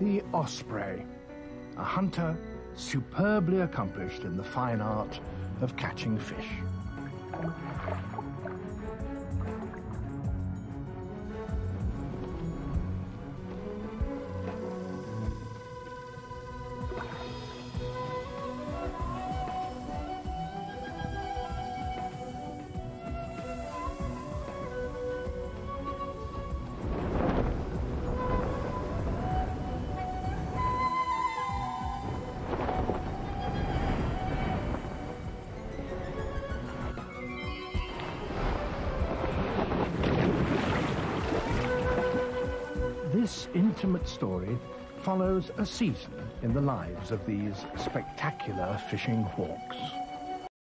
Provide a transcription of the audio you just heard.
The osprey, a hunter superbly accomplished in the fine art of catching fish. This intimate story follows a season in the lives of these spectacular fishing hawks.